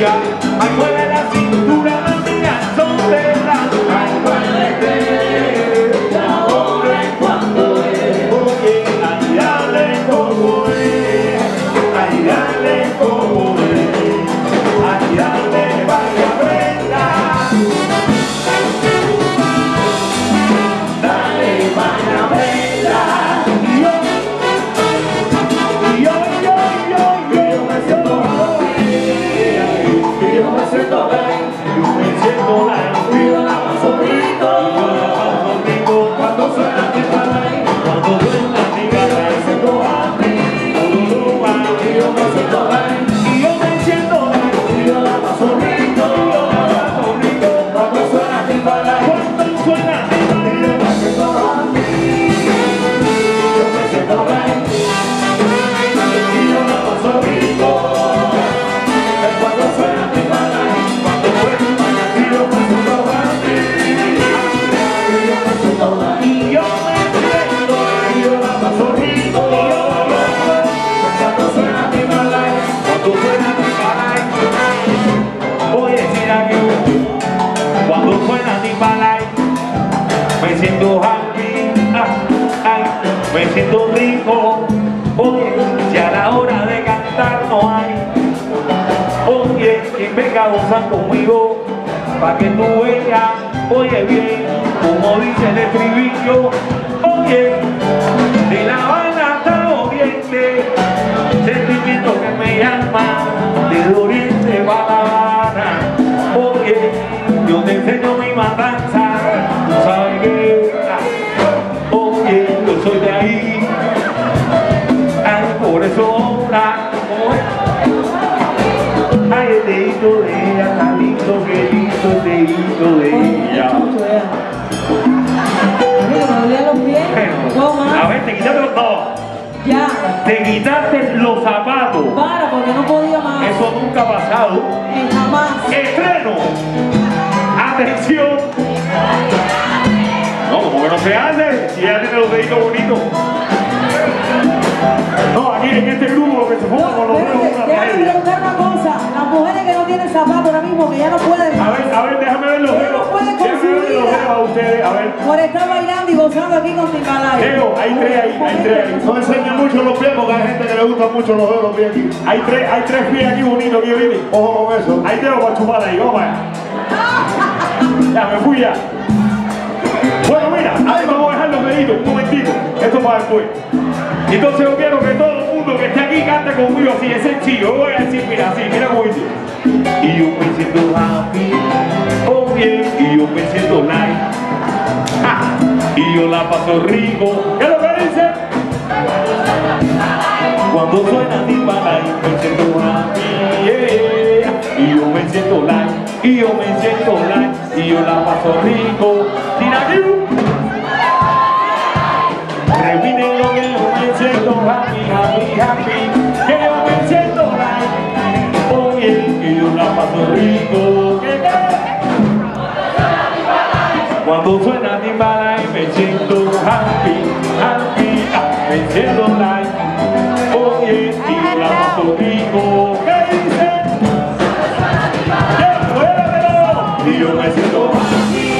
Yeah, y yo me siento rico. Oye, si a la hora de cantar no hay, oye, quien venga a conmigo, pa' que tú veas, oye bien, como dice el estribillo, oye, de La Habana hasta Oriente, sentimiento que me llama, del Oriente va La Habana, oye, yo te enseño mi matanza, quitaste los zapatos. Para, porque no podía más. Eso nunca ha pasado. Eh, jamás. Estreno. Atención. No, como que no se hace. Si ella tiene los deditos bonitos. No, aquí en este grupo lo que se los dedos es una Déjame tragedia. preguntar una cosa. Las mujeres que no tienen zapatos ahora mismo, que ya no pueden. A ver, a ver, déjame ver los dedos. No Déjame ver los dedos a ustedes. A ver. Por estar bailando y gozando aquí con Timbalay. Leo, hay tres ahí, hay tres ahí. No enseñen mucho los pies porque hay gente que le gustan mucho los dedos los pies aquí. Hay tres, hay tres pies aquí bonitos, aquí, ¿viste? Ojo con eso. Hay dedos para chupar ahí, vamos allá. Ya, me fui ya. Bueno, mira, ahí vamos a dejar los deditos, un momentito. Esto para después. Entonces yo quiero que todo el mundo conmigo así, es sencillo. Voy a decir, mira, así, mira cómo dice. Y yo me siento happy, oh bien, y yo la paso rico. ¿Qué es lo que dice? Cuando suena Timbalay me siento happy, yeah. Y yo me siento light, y yo me siento light, y yo la paso rico. Tira Repite lo que yo me siento happy, happy, happy. Que yo me siento light, oye, y yo la paso rico. Cuando suena animada y me siento happy, happy, happy, siendo like. Oye, y la conmigo, ¿qué dice? ¡Que.